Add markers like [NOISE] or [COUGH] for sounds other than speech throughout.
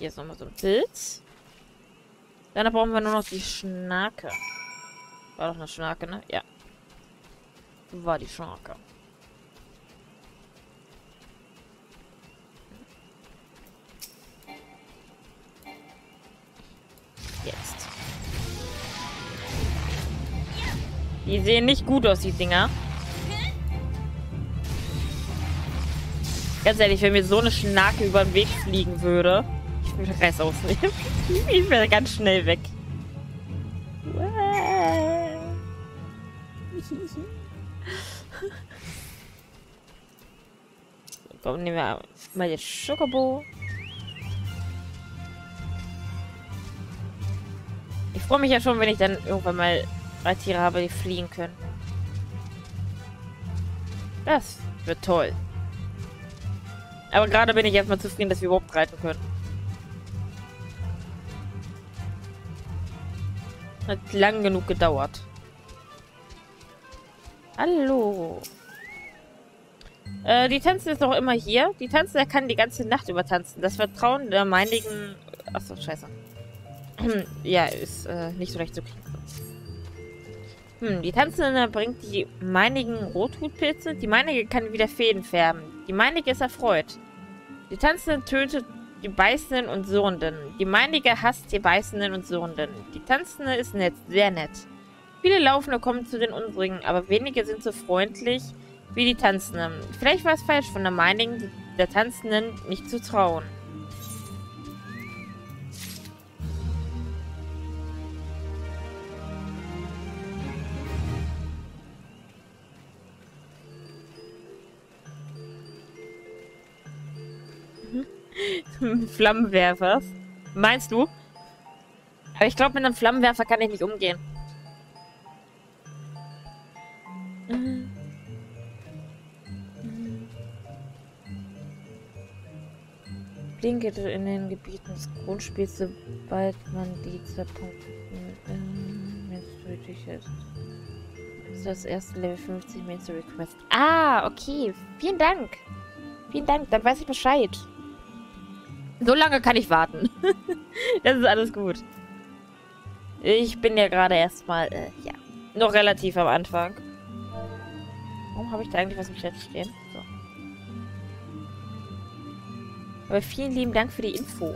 Hier ist nochmal so ein Pilz. Dann brauchen wir nur noch die Schnake. War doch eine Schnake, ne? Ja. War die Schnake. Jetzt. Die sehen nicht gut aus, die Dinger. Ganz ehrlich, wenn mir so eine Schnake über den Weg fliegen würde, Rest ausnehmen. [LAUGHS] ich wäre ganz schnell weg. [LAUGHS] Komm, nehmen wir mal jetzt Schokobo. Ich freue mich ja schon, wenn ich dann irgendwann mal Reittiere habe, die fliegen können. Das wird toll. Aber gerade bin ich erstmal zufrieden, dass wir überhaupt reiten können. Hat lang genug gedauert. Hallo. Äh, die Tänze ist noch immer hier. Die Tanze kann die ganze Nacht über tanzen. Das Vertrauen der meinigen... Achso, scheiße. ja, ist äh, nicht so recht zu kriegen. Hm, die Tanzende bringt die meinigen Rothutpilze. Die meinige kann wieder Fäden färben. Die meinige ist erfreut. Die Tanzende tötet die Beißenden und Surrenden. Die meinige hasst die Beißenden und Surrenden. Die Tanzende ist nett, sehr nett. Viele Laufende kommen zu den unsrigen, aber wenige sind so freundlich wie die Tanzenden. Vielleicht war es falsch von der meinigen, der Tanzenden nicht zu trauen. [LAUGHS] Flammenwerfers. Meinst du? Aber ich glaube, mit einem Flammenwerfer kann ich nicht umgehen. Blinke in den Gebieten des Grundspiels, sobald man die zwei Punkte äh, ist. Das ist das erste Level 50 Main Request. Ah, okay. Vielen Dank. Vielen Dank, dann weiß ich Bescheid. So lange kann ich warten. [LAUGHS] das ist alles gut. Ich bin ja gerade erstmal, äh, ja, noch relativ am Anfang. Warum habe ich da eigentlich was im Chat stehen? So. Aber vielen lieben Dank für die Info.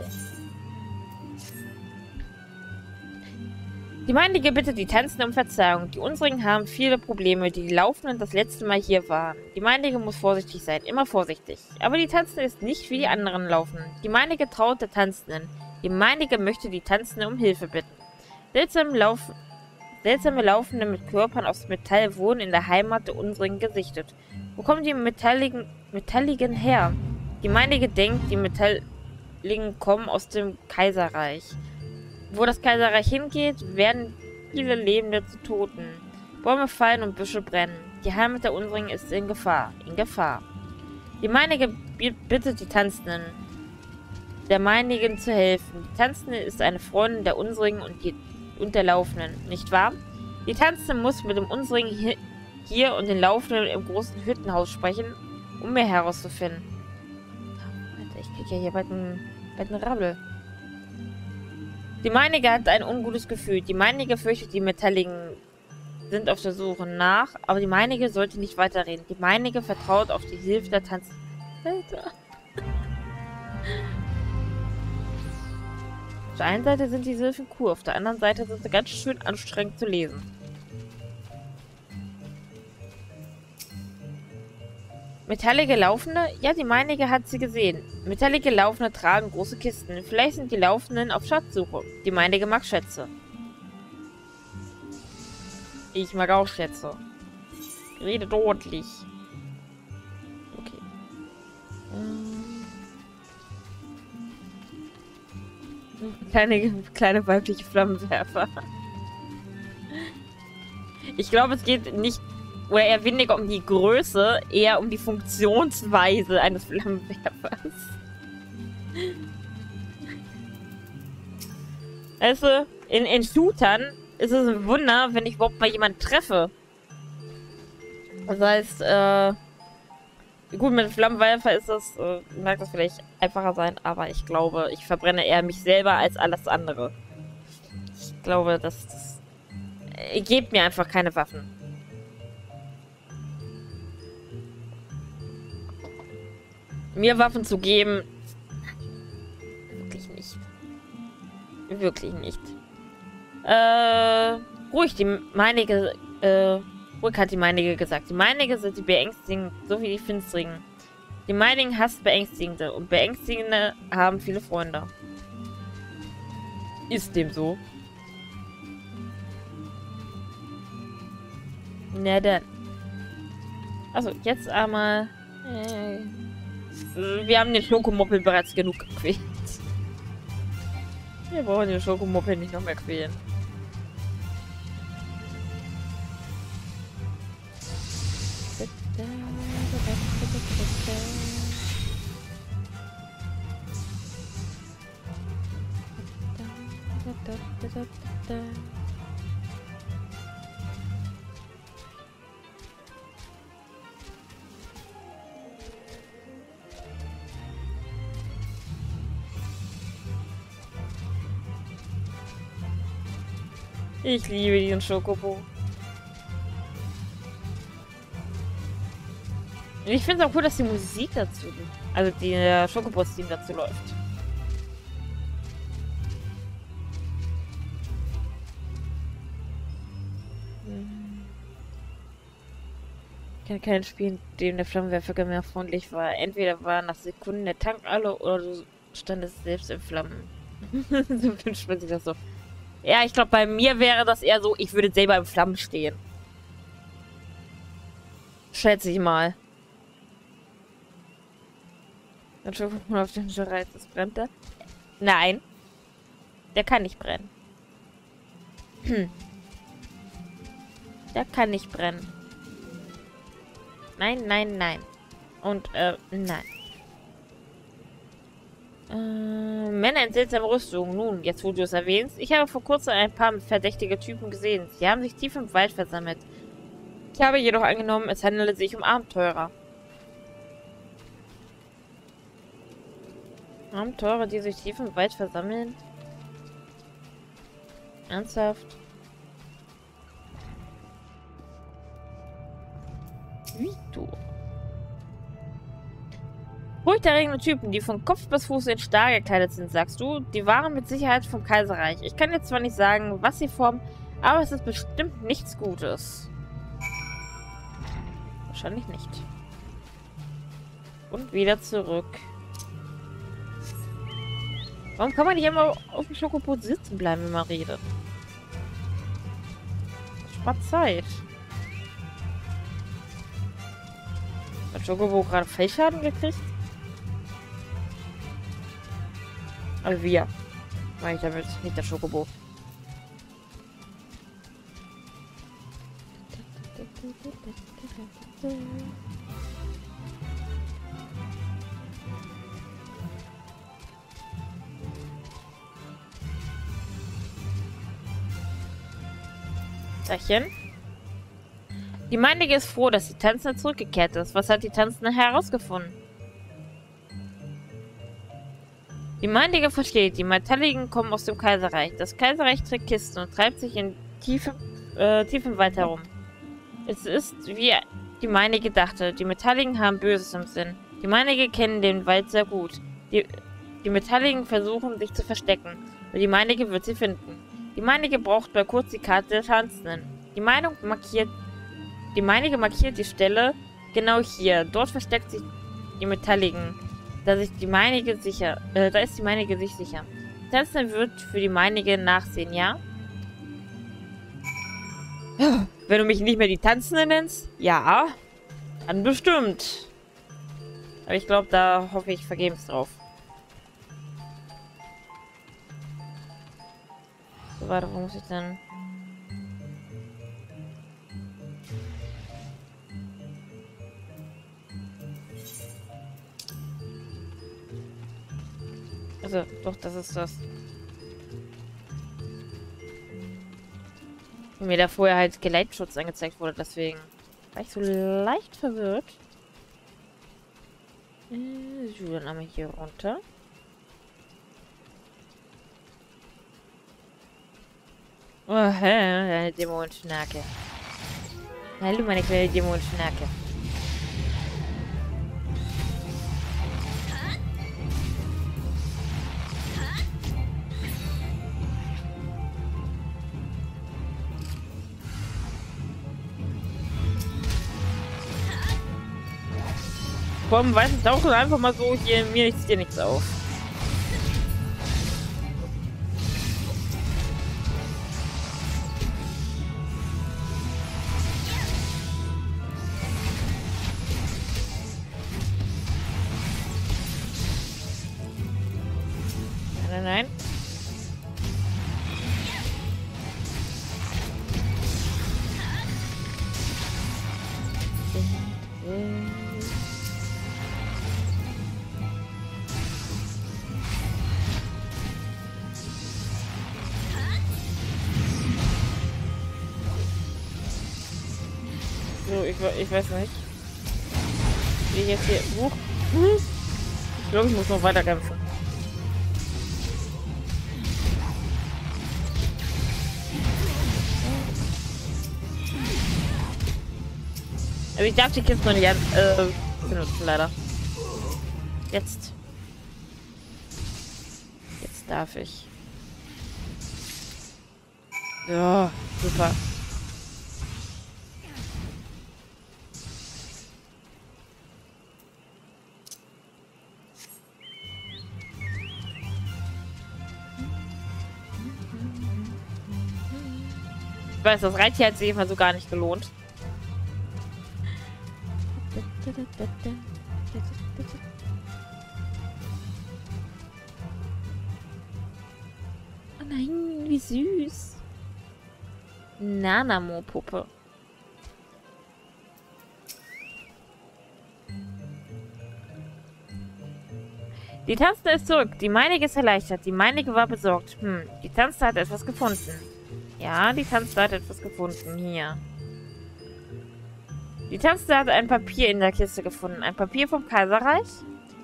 Die meinige bittet die Tanzenden um Verzeihung. Die unsrigen haben viele Probleme, die die Laufenden das letzte Mal hier waren. Die meinige muss vorsichtig sein, immer vorsichtig. Aber die Tanzende ist nicht wie die anderen Laufenden. Die meinige traut der Tanzenden. Die meinige möchte die Tanzende um Hilfe bitten. Seltsame, Lauf Seltsame Laufende mit Körpern aus Metall wurden in der Heimat der unsrigen gesichtet. Wo kommen die Metalligen, Metalligen her? Die meinige denkt, die Metalligen kommen aus dem Kaiserreich. Wo das Kaiserreich hingeht, werden viele Lebende zu Toten. Bäume fallen und Büsche brennen. Die Heimat der Unsringen ist in Gefahr. In Gefahr. Die meinige bittet die Tanzenden, der meinigen zu helfen. Die Tanzende ist eine Freundin der Unsringen und, die, und der Laufenden, nicht wahr? Die Tanzende muss mit dem Unsringen hier, hier und den Laufenden im großen Hüttenhaus sprechen, um mehr herauszufinden. Alter, ich krieg ja hier bald einen, bald einen Rabbel. Die meinige hat ein ungutes Gefühl. Die meinige fürchtet, die Metalligen sind auf der Suche nach, aber die meinige sollte nicht weiterreden. Die meinige vertraut auf die Hilfe der Tanz... Alter. Auf der einen Seite sind die Hilfen cool, auf der anderen Seite sind sie ganz schön anstrengend zu lesen. Metallige Laufende? Ja, die meinige hat sie gesehen. Metallige Laufende tragen große Kisten. Vielleicht sind die Laufenden auf Schatzsuche. Die meinige mag Schätze. Ich mag auch Schätze. Rede deutlich. Okay. Ähm. Kleine, kleine weibliche Flammenwerfer. Ich glaube, es geht nicht oder eher weniger um die Größe, eher um die Funktionsweise eines Flammenwerfers. Also, in, in Shootern ist es ein Wunder, wenn ich überhaupt mal jemanden treffe. Das heißt, äh, Gut, mit Flammenwerfer ist das, äh, mag das vielleicht einfacher sein, aber ich glaube, ich verbrenne eher mich selber als alles andere. Ich glaube, dass das... Äh, gebt mir einfach keine Waffen. Mir Waffen zu geben... Wirklich nicht. Wirklich nicht. Äh, ruhig, die meinige, äh, ruhig hat die meinige gesagt. Die meinige sind die beängstigend, so wie die finstrigen. Die meinigen hasst Beängstigende und Beängstigende haben viele Freunde. Ist dem so. Na dann. Also, jetzt einmal... Äh, wir haben den Schokomoppel bereits genug gequält. Wir brauchen den Schokomoppel nicht noch mehr quälen. Ich liebe diesen Schokobo. Ich finde es auch cool, dass die Musik dazu, also der Schokobus-Team dazu läuft. Ich kenne kein Spiel, in dem der Flammenwerfer mehr freundlich war. Entweder war nach Sekunden der Tank alle oder du standest selbst in Flammen. [LAUGHS] so wünscht man sich das so. Ja, ich glaube, bei mir wäre das eher so, ich würde selber in Flammen stehen. Schätze ich mal. Mal auf den Reiz, das brennt da. Nein. Der kann nicht brennen. Hm. Der kann nicht brennen. Nein, nein, nein. Und, äh, nein. Äh, Männer in seltsamer Rüstung. Nun, jetzt wo du es erwähnst. Ich habe vor kurzem ein paar verdächtige Typen gesehen. Sie haben sich tief im Wald versammelt. Ich habe jedoch angenommen, es handele sich um Abenteurer. Abenteurer, die sich tief im Wald versammeln? Ernsthaft? Furchterregende Typen, die von Kopf bis Fuß in Stahl gekleidet sind, sagst du? Die waren mit Sicherheit vom Kaiserreich. Ich kann jetzt zwar nicht sagen, was sie formen, aber es ist bestimmt nichts Gutes. Wahrscheinlich nicht. Und wieder zurück. Warum kann man nicht immer auf dem Schokobot sitzen bleiben, wenn man redet? Das spart Zeit. Hat Chocobo gerade Fellschaden gekriegt? Also wir. Meine ich damit, nicht der Schokobo. Tachchen. Die Meinige ist froh, dass die Tanzende zurückgekehrt ist. Was hat die Tanzende herausgefunden? Die Meindige versteht, die Metalligen kommen aus dem Kaiserreich. Das Kaiserreich trägt Kisten und treibt sich in tiefem, äh, tiefem Wald herum. Es ist, wie die Meinige dachte, die Metalligen haben Böses im Sinn. Die Meinige kennen den Wald sehr gut. Die, die Metalligen versuchen, sich zu verstecken. Und die Meinige wird sie finden. Die Meinige braucht bei kurz die Karte der Tanzenden. Die Meinung markiert die meinige markiert die Stelle genau hier. Dort versteckt sich die Metalligen. Da sich die meinige sicher, äh, da ist die meinige sich sicher. Tanzner wird für die meinige nachsehen, ja? Wenn du mich nicht mehr die Tanzende nennst? Ja. Dann bestimmt. Aber ich glaube, da hoffe ich vergebens drauf. So, warte, wo muss ich denn... Also, doch, das ist das. Mir da vorher halt Geleitschutz angezeigt wurde, deswegen war ich so leicht verwirrt. Äh, so, dann einmal hier runter. Oh, [LAUGHS] hä, deine Dämonenschnake. Hallo, meine kleine Dämonenschnake. Komm, weiß ich tauchen einfach mal so hier, mir nichts dir nichts auf. So, ich, ich weiß nicht. Ich jetzt hier. Huch. Hm. Ich glaube, ich muss noch weiter kämpfen. Aber ich darf die Kiste noch nicht an, äh, benutzen, leider. Jetzt. Jetzt darf ich. Ja, super. Weiß, das Reittier hat sich jedenfalls so gar nicht gelohnt. Oh nein, wie süß. Nanamo-Puppe. Die Tanzte ist zurück. Die meinige ist erleichtert. Die meinige war besorgt. Hm, die Tanzte hat etwas gefunden. Ja, die Tanzte hat etwas gefunden. Hier. Die Tanzte hat ein Papier in der Kiste gefunden. Ein Papier vom Kaiserreich?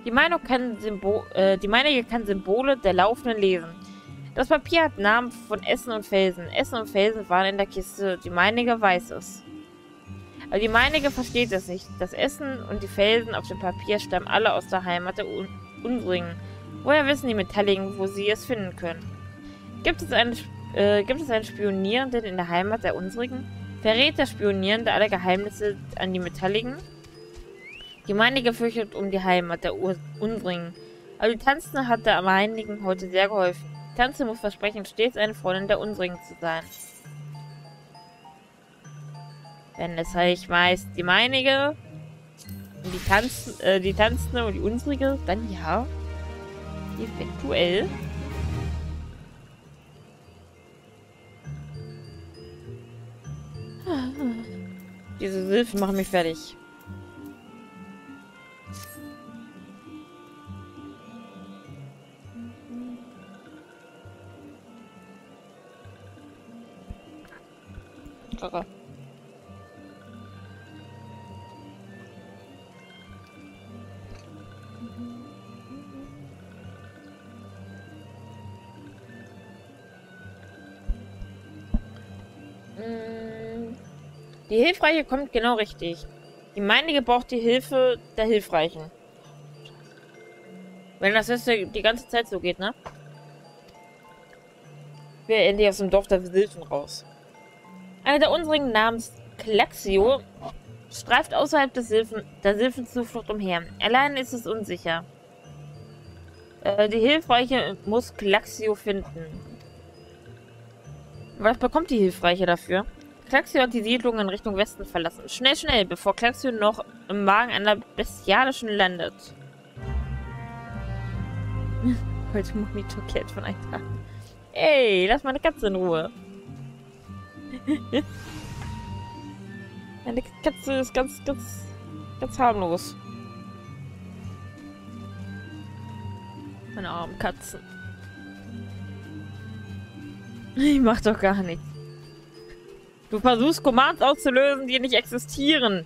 Die, Meinung kann Symbol äh, die meinige kann Symbole der Laufenden lesen. Das Papier hat Namen von Essen und Felsen. Essen und Felsen waren in der Kiste. Die meinige weiß es. Aber die meinige versteht es nicht. Das Essen und die Felsen auf dem Papier stammen alle aus der Heimat der Un Unsringen. Woher wissen die Metalligen, wo sie es finden können? Gibt es einen, äh, gibt es einen Spionierenden in der Heimat der Unsrigen? Verrät der Spionierende alle Geheimnisse an die Metalligen? Die meinige fürchtet um die Heimat der Ur Unsringen. Aber die Tanzende hat der meinigen heute sehr geholfen. Die Tanze muss versprechen, stets eine Freundin der Unsringen zu sein. Wenn es heißt meist die meinige und die, Tanz, äh, die Tanzende und die unsrige, dann ja. Eventuell. Diese Hilfen machen mich fertig. Hilfreiche kommt genau richtig. Die Meinige braucht die Hilfe der Hilfreichen. Wenn das jetzt die ganze Zeit so geht, ne? Wir endlich aus dem Dorf der Hilfen raus. Einer der unsrigen namens Klaxio streift außerhalb des Silfen, der Silfenzuflucht umher. Allein ist es unsicher. Äh, die Hilfreiche muss Klaxio finden. Was bekommt die Hilfreiche dafür? Klaxio hat die Siedlung in Richtung Westen verlassen. Schnell, schnell, bevor Klaxio noch im Magen einer Bestialischen landet. [LAUGHS] Heute Monitor-Cat von einem Tag. Ey, lass meine Katze in Ruhe. [LAUGHS] Meine Katze ist ganz, ganz, ganz harmlos. Meine armen Katzen. [LAUGHS] Ich mach doch gar nichts. Du versuchst Commands auszulösen, die nicht existieren.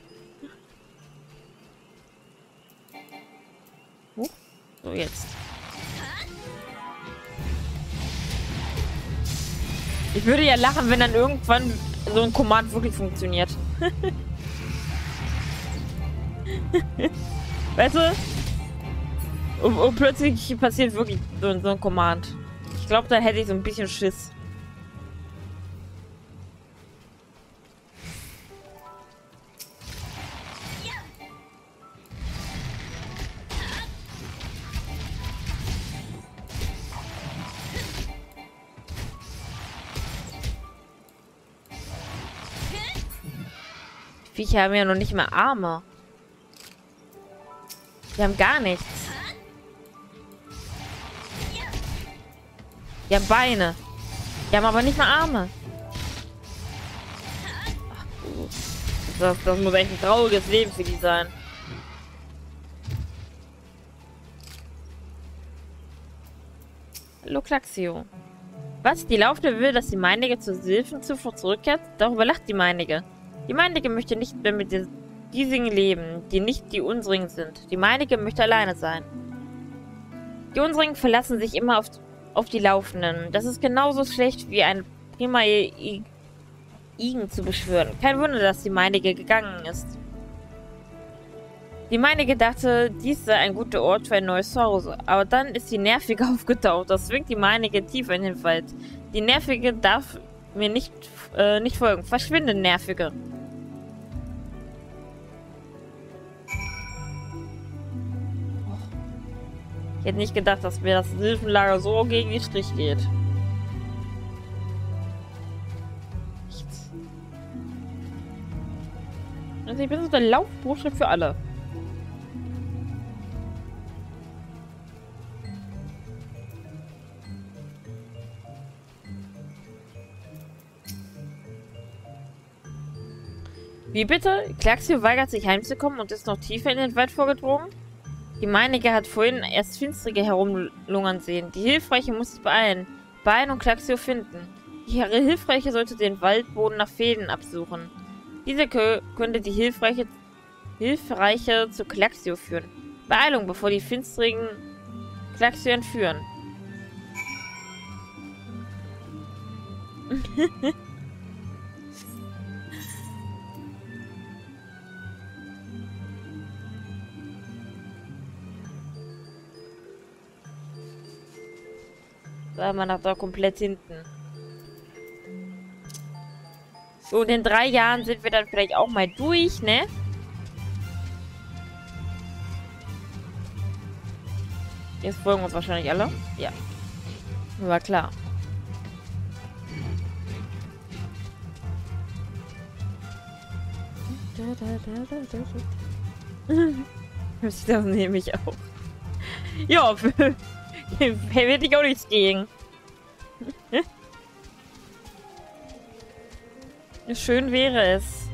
So, jetzt. Ich würde ja lachen, wenn dann irgendwann so ein Command wirklich funktioniert. [LAUGHS] weißt du? Und, und, plötzlich passiert wirklich so, so ein Command. Ich glaube, da hätte ich so ein bisschen Schiss. Viecher haben ja noch nicht mal Arme. Die haben gar nichts. Die haben Beine. Die haben aber nicht mal Arme. Das, das muss echt ein trauriges Leben für die sein. Hallo Klaxio. Was? Die Laufende will, dass die Meinige zur Silfenzuflucht zurückkehrt? Darüber lacht die Meinige. Die Meinige möchte nicht mehr mit diesen leben, die nicht die unsrigen sind. Die Meinige möchte alleine sein. Die unsrigen verlassen sich immer auf, auf die Laufenden. Das ist genauso schlecht wie ein prima Igen zu beschwören. Kein Wunder, dass die Meinige gegangen ist. Die Meinige dachte, dies sei ein guter Ort für ein neues Zuhause. Aber dann ist die Nervige [LAUGHS] aufgetaucht. Das zwingt die Meinige tiefer in den Wald. Die Nervige darf mir nicht, äh, nicht folgen. Verschwinde, Nervige. Ich hätte nicht gedacht, dass mir das Hilfenlager so gegen die Strich geht. Nichts. Also ich bin so der Laufbursche für alle. Wie bitte? Klaxio weigert sich heimzukommen und ist noch tiefer in den Wald vorgedrungen? Die meinige hat vorhin erst Finstrige herumlungern sehen. Die Hilfreiche muss sich beeilen. Beeilen und Klaxio finden. Die Hilfreiche sollte den Waldboden nach Fäden absuchen. Diese könnte die Hilfreiche, Hilfreiche zu Klaxio führen. Beeilung, bevor die Finstrigen Klaxio entführen. [LAUGHS] Da wir nach da komplett hinten. So, in den drei Jahren sind wir dann vielleicht auch mal durch, ne? Jetzt folgen uns wahrscheinlich alle. Ja. War klar. [LAUGHS] Das nehme ich auch. Ja, für, Hätte ich auch nichts gegen. [LAUGHS] Schön wäre es.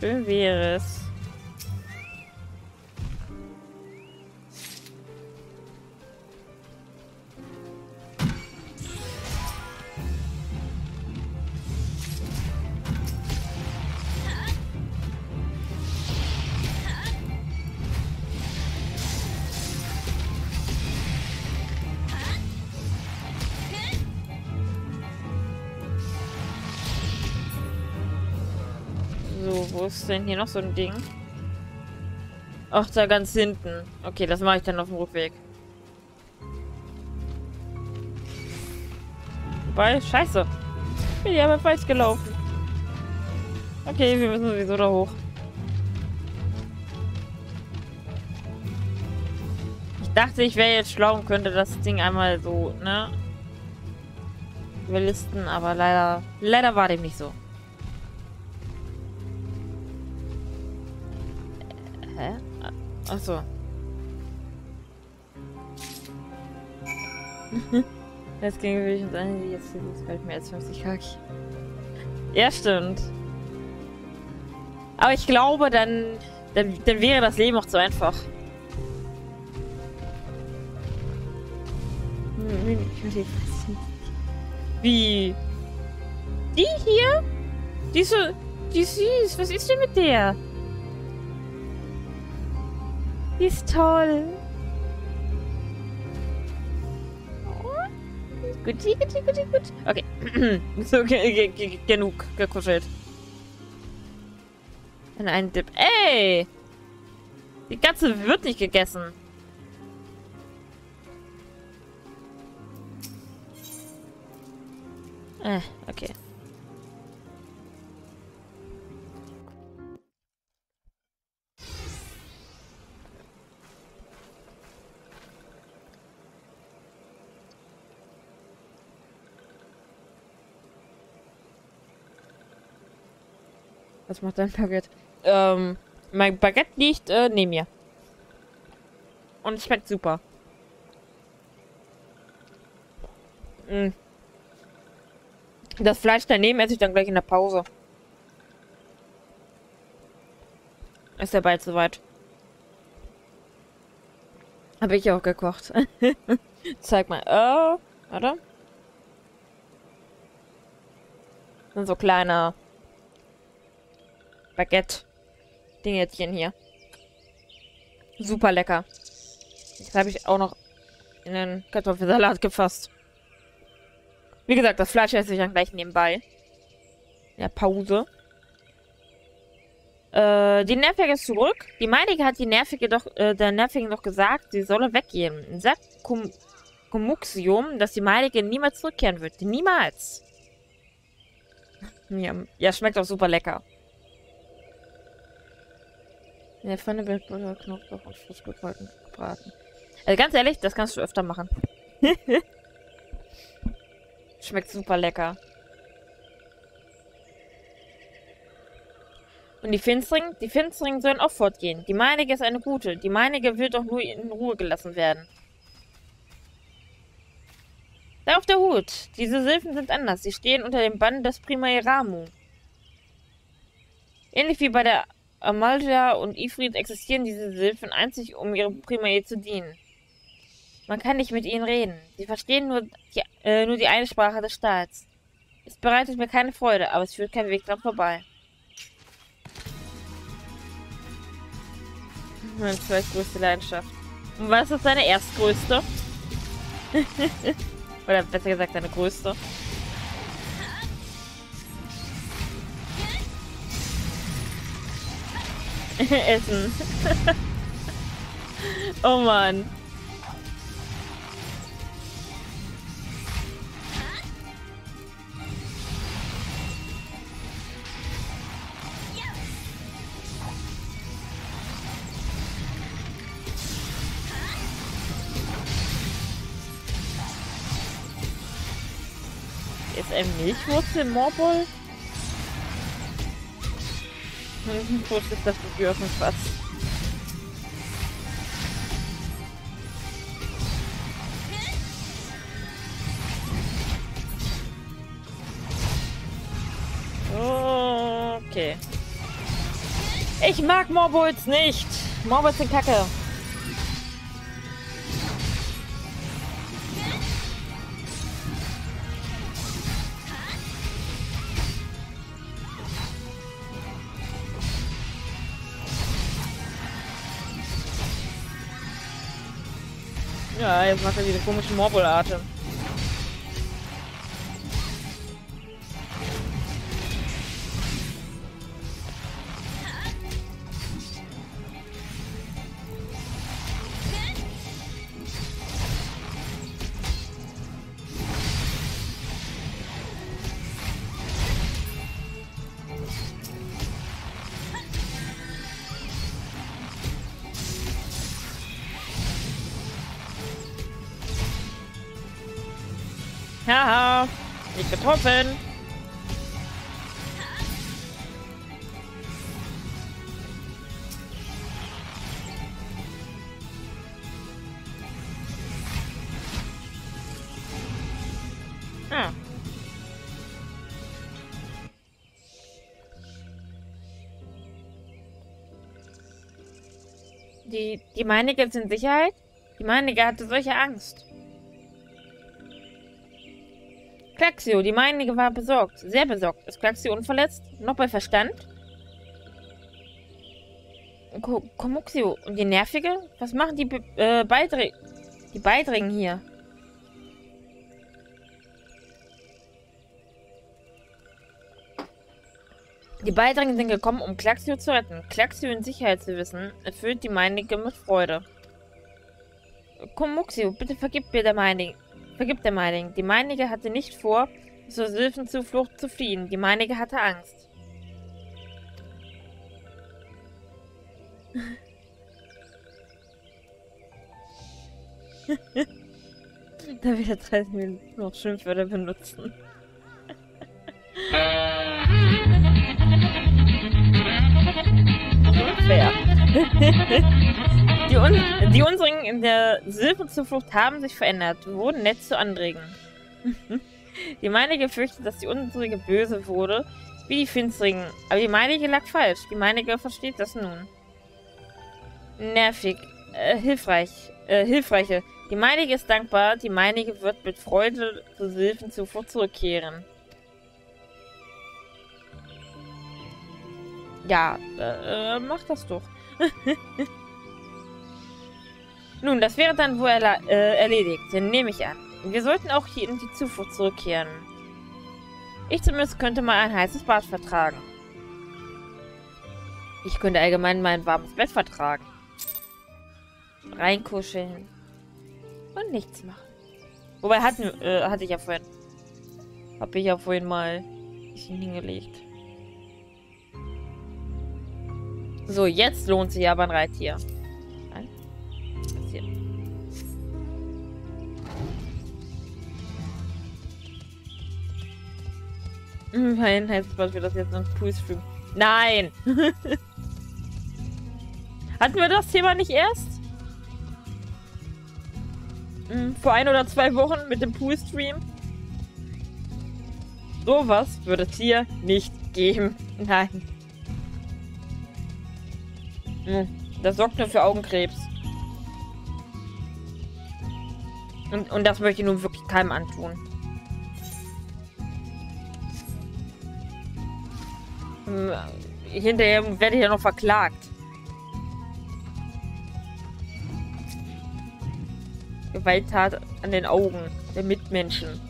Schön wäre es. Ist denn hier noch so ein Ding? Ach, da ganz hinten. Okay, das mache ich dann auf dem Rückweg. Wobei, scheiße. Bin ja mal falsch gelaufen. Okay, wir müssen sowieso da hoch. Ich dachte, ich wäre jetzt schlau und könnte das Ding einmal so, ne? Überlisten, aber leider, leider war dem nicht so. Hä? Achso. Jetzt [LAUGHS] ging wirklich uns ein, jetzt fällt mir jetzt 50 Haki. Ja, stimmt. Aber ich glaube, dann, dann, dann wäre das Leben auch zu einfach. Wie? Die hier? Die ist so... Die ist süß. Was ist denn mit der? Die ist toll. Guti, guti, guti, guti. Okay. [CLEARS THROAT] so, genug gekuschelt. In einen Dip. Ey! Die ganze wird nicht gegessen. Äh, Was macht dein Baguette? Ähm, mein Baguette liegt äh, neben mir. Und es schmeckt super. Mm. Das Fleisch daneben esse ich dann gleich in der Pause. Ist ja bald soweit. Habe ich auch gekocht. [LAUGHS] Zeig mal. Oh, warte. Sind so kleine Baguette-Dingetchen hier. Super lecker. Das habe ich auch noch in den Kartoffelsalat gefasst. Wie gesagt, das Fleisch esse ich dann gleich nebenbei. In der Pause. Äh, die Nervige ist zurück. Die meinige hat die Nervige doch, äh, der Nervigen doch gesagt, sie solle weggehen. Sagt Kum Kumuxium, dass die meinige niemals zurückkehren wird. Niemals. [LAUGHS] ja, schmeckt auch super lecker. In der Pfanne wird Butter, Knoblauch und frisch gebraten. Also ganz ehrlich, das kannst du öfter machen. [LAUGHS] Schmeckt super lecker. Und die Finstering? Die Finstering sollen auch fortgehen. Die meinige ist eine gute. Die meinige will doch nur in Ruhe gelassen werden. Da auf der Hut. Diese Silfen sind anders. Sie stehen unter dem Bann des Prima Eramu. Ähnlich wie bei der Amalja und Ifrit existieren diese Silfen einzig, um ihre Primae zu dienen. Man kann nicht mit ihnen reden. Sie verstehen nur die, äh, nur die eine Sprache des Staats. Es bereitet mir keine Freude, aber es führt kein Weg dran vorbei. Meine zweitgrößte Leidenschaft. Und was ist deine erstgrößte? [LAUGHS] Oder besser gesagt, deine größte? [LAUGHS] Essen. oh Mann. Ist ein Milchwurzel Morbol? Tot ist das Bedürfnis Okay. Ich mag Morbolds nicht. Morbolds sind kacke. Ja, jetzt macht er diese komischen Morbol-Atem. Getroffen. Ah. Die, die meinige ist in Sicherheit? Die meinige hatte solche Angst. Klaxio, die meinige war besorgt. Sehr besorgt. Ist Klaxio unverletzt? Noch bei Verstand? Komuxio. Und die Nervige? Was machen die äh, Beidring... Die Beidringen hier? Die Beidringen sind gekommen, um Klaxio zu retten. Klaxio in Sicherheit zu wissen, erfüllt die meinige mit Freude. Komuxio, bitte vergib mir der Meining. Vergib der Meining. Die meinige hatte nicht vor, zur Silfenzuflucht zu fliehen. Die meinige hatte Angst. da wieder 30 Minuten noch Schimpfwörter benutzen. [LAUGHS] Unfair. [LAUGHS] die, Un die unseren in der Silfenzuflucht haben sich verändert, wurden nett zu Anregen. [LAUGHS] die meinige fürchtet, dass die unsere böse wurde, wie die Finstringen. Aber die meinige lag falsch. Die meinige versteht das nun. Nervig. Äh, hilfreich. Äh, hilfreiche. Die meinige ist dankbar. Die meinige wird mit Freude zu Silfen zuvor zurückkehren. Ja, äh, mach das doch. [LAUGHS] Nun, das wäre dann wohl erla äh, erledigt, nehme ich an. Wir sollten auch hier in die Zuflucht zurückkehren. Ich zumindest könnte mal ein heißes Bad vertragen. Ich könnte allgemein mein warmes Bett vertragen. Reinkuscheln. Und nichts machen. Wobei hatten, äh, hatte ich ja vorhin. Habe ich ja vorhin mal ein bisschen hingelegt. So, jetzt lohnt sich aber ein Reittier. Nein, heißt was wir das jetzt ein Poolstream. Nein! [LAUGHS] Hatten wir das Thema nicht erst? Hm, vor ein oder zwei Wochen mit dem Poolstream? Sowas würde es hier nicht geben. Nein. Hm, das sorgt nur für Augenkrebs. Und, und das möchte ich nun wirklich keinem antun. Hinterher werde ich ja noch verklagt. Gewalttat an den Augen der Mitmenschen.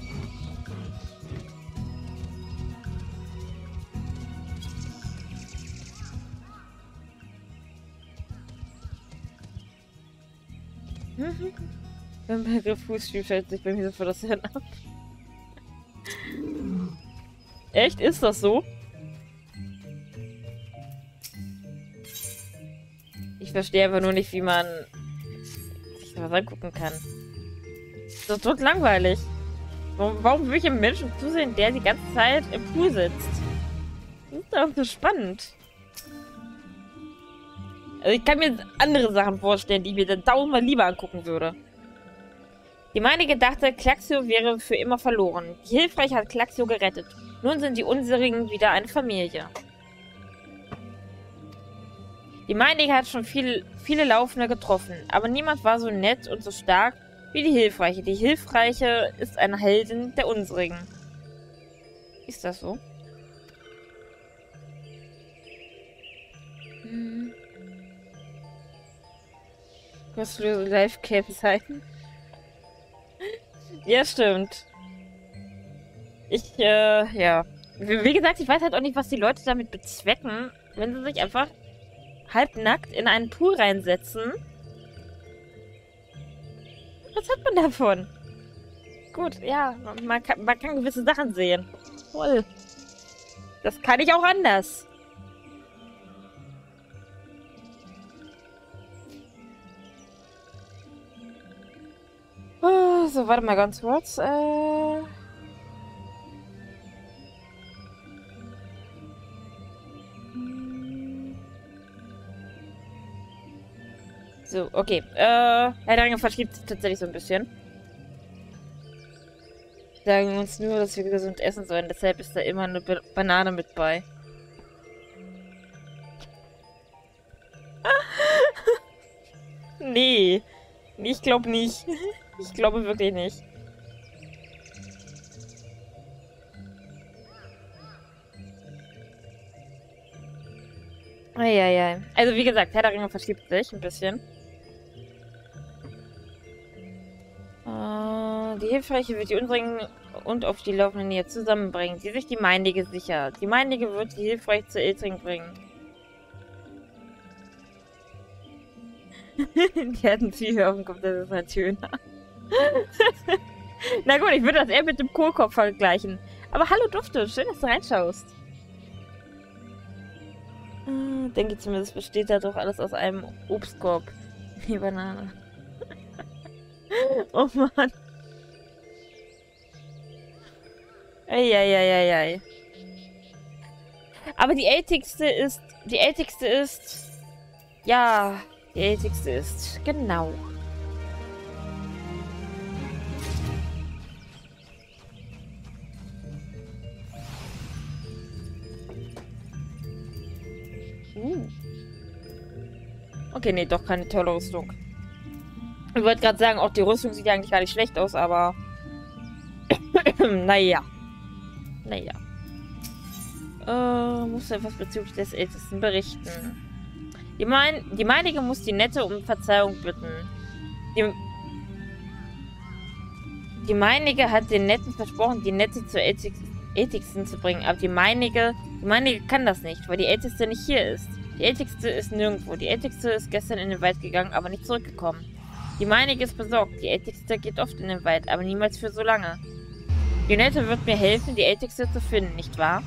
Beim Begriff Fußspiel fällt sich bei mir sofort das Hirn ab. Echt? Ist das so? Verstehe aber nur nicht, wie man sich was angucken kann. Das ist tot langweilig. Warum, warum will ich einem Menschen zusehen, der die ganze Zeit im Pool sitzt? Das ist doch so spannend. Also ich kann mir andere Sachen vorstellen, die ich mir dann tausendmal lieber angucken würde. Die meinige dachte, Klaxio wäre für immer verloren. Die Hilfreiche hat Klaxio gerettet. Nun sind die unserigen wieder eine Familie. Die meinige hat schon viel, viele Laufende getroffen, aber niemand war so nett und so stark wie die Hilfreiche. Die Hilfreiche ist eine Heldin der unsrigen. Ist das so? Hm. Kostenlose Live-Cap-Seiten. ja, stimmt. Ich, äh, ja. Wie, wie gesagt, ich weiß halt auch nicht, was die Leute damit bezwecken, wenn sie sich einfach halbnackt in einen Pool reinsetzen was hat man davon? Gut, ja, man kann, man kann gewisse Sachen sehen. Toll. Das kann ich auch anders. Oh, so, warte mal ganz kurz. Äh... So, okay. Äh, Herr Dange verschiebt sich tatsächlich so ein bisschen. Sagen uns nur, dass wir gesund essen sollen. Deshalb ist da immer eine Ba Banane mit bei. [LAUGHS] nee. Ich glaube nicht. Ich glaube wirklich nicht. Eieiei. Also wie gesagt, Herr der Ringe verschiebt sich ein bisschen. Die Hilfreiche wird die unseren und auf die laufende Nähe zusammenbringen, die sich die Meinige sicher. Die Meinige wird die Hilfreich zu Iltring bringen. [LAUGHS] die hatten Zwiebel auf dem Kopf, das ist ein Töner. [LAUGHS] Na gut, ich würde das eher mit dem Kohlkopf vergleichen. Aber hallo Dufte, schön, dass du reinschaust. Äh, denke zumindest besteht da doch alles aus einem Obstkorb. [LAUGHS] Die Banane. oh Mann. Eieieiei. Aber die ältigste ist... Die ältigste ist... Ja, die ältigste ist... Genau. Uh. Okay, nee, doch keine tolle Rüstung. Ich wollte gerade sagen, auch die Rüstung sieht ja eigentlich gar nicht schlecht aus, aber... [CLEARS THROAT] naja. Naja. Äh, muss etwas bezüglich des Ältesten berichten. Die, mein die meinige muss die Nette um Verzeihung bitten. Die, die meinige hat den Netten versprochen, die Nette zur Ältigsten zu bringen, aber die meinige, die meinige kann das nicht, weil die Älteste nicht hier ist. Die Ältigste ist nirgendwo. Die Ältigste ist gestern in den Wald gegangen, aber nicht zurückgekommen. Die meinige ist besorgt. Die Ältigste geht oft in den Wald, aber niemals für so lange. Die Nette wird mir helfen, die Ältigste zu finden, nicht wahr?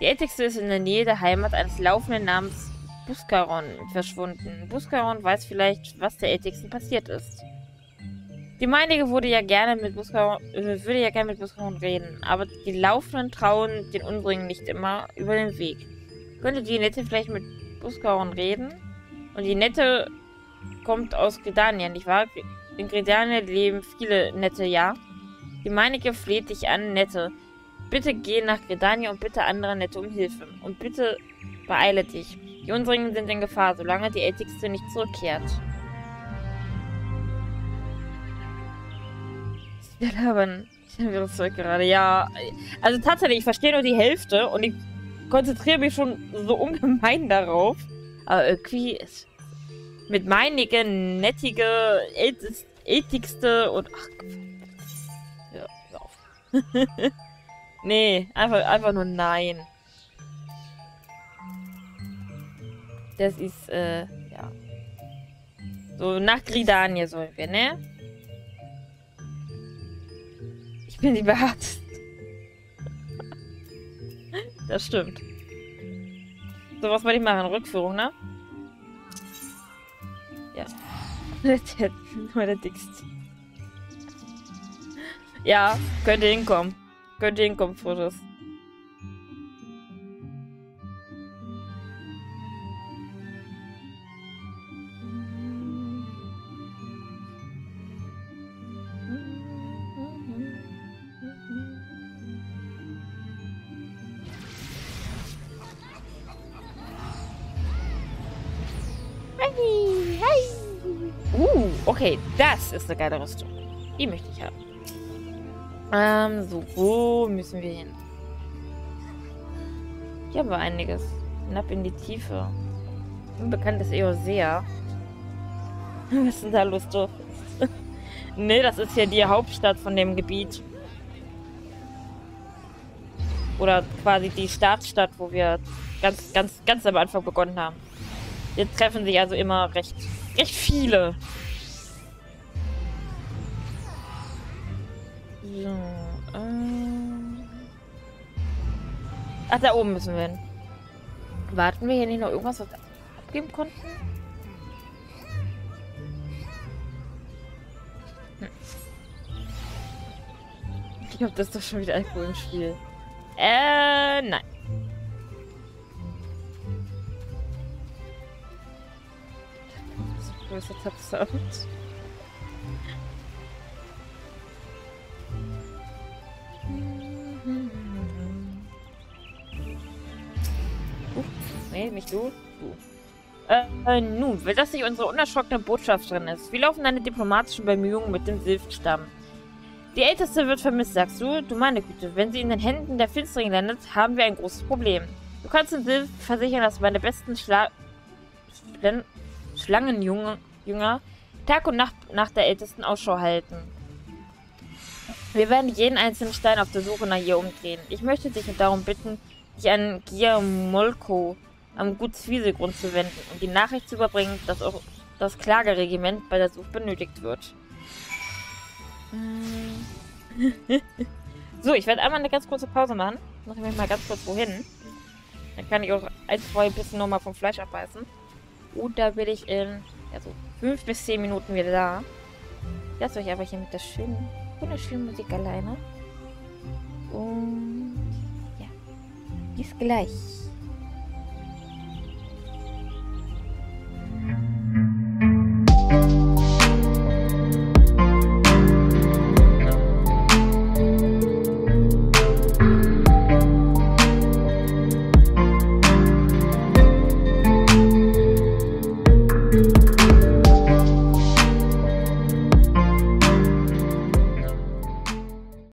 Die Ältigste ist in der Nähe der Heimat eines laufenden namens Buskaron verschwunden. Buskaron weiß vielleicht, was der Ältigsten passiert ist. Die meinige wurde ja gerne mit Buskaron, äh, würde ja gerne mit Buskaron reden, aber die Laufenden trauen den Unbringen nicht immer über den Weg. Könnte die Nette vielleicht mit Buskaron reden? Und die Nette kommt aus Gridania, nicht wahr? In Gridania leben viele Nette, ja? Die meinige fleht dich an, Nette. Bitte geh nach Gridania und bitte andere Nette um Hilfe. Und bitte beeile dich. Die unsrigen sind in Gefahr, solange die Ältigste nicht zurückkehrt. Ja, aber ich habe das Zeug gerade. Ja, also tatsächlich, ich verstehe nur die Hälfte und ich konzentriere mich schon so ungemein darauf. Aber irgendwie ist mit meinige, nettige, ältigste und ach, [LAUGHS] nee, einfach, einfach nur nein. Das ist, äh, ja. So, nach Gridania sollen wir, ne? Ich bin die Beharzte. [LAUGHS] das stimmt. So, was wollte ich machen? Rückführung, ne? Ja. nur [LAUGHS] der dickste. Ja, könnte hinkommen. Könnte hinkommen, Fotos. Uh, okay, das ist eine geile Rüstung. Die möchte ich haben. Ähm, so, wo müssen wir hin? Hier haben wir einiges. Knapp in die Tiefe. Unbekanntes Eosea. [LAUGHS] Was ist denn da los, drauf? [LAUGHS] ne, das ist ja die Hauptstadt von dem Gebiet. Oder quasi die Startstadt, wo wir ganz, ganz, ganz am Anfang begonnen haben. Jetzt treffen sich also immer recht, recht viele So, ähm... Ach, da oben müssen wir hin. Warten wir hier nicht noch irgendwas, was abgeben konnten? Hm. Ich glaube, das ist doch schon wieder Alkohol im Spiel. Äh, nein. Das ist größer Tab-Sound. Nee, nicht du. Du. Äh, äh, nun, will das nicht unsere unerschrockene Botschafterin ist? Wie laufen deine diplomatischen Bemühungen mit dem Silfstamm? Die Älteste wird vermisst, sagst du? Du meine Güte, wenn sie in den Händen der Finstering landet, haben wir ein großes Problem. Du kannst den Sylph versichern, dass meine besten Schla Schlen Schlangenjünger Tag und Nacht nach der Ältesten Ausschau halten. Wir werden jeden einzelnen Stein auf der Suche nach ihr umdrehen. Ich möchte dich darum bitten, dich an Giamolko am Gut Zwieselgrund zu wenden und die Nachricht zu überbringen, dass auch das Klageregiment bei der Suche benötigt wird. [LAUGHS] so, ich werde einmal eine ganz kurze Pause machen. Muss ich mich mal ganz kurz wohin. Dann kann ich auch ein, zwei bisschen nochmal vom Fleisch abbeißen. Und da bin ich in ja, so fünf bis zehn Minuten wieder da. Lasst euch aber hier mit der schönen, wunderschönen Musik alleine. Und ja, bis gleich.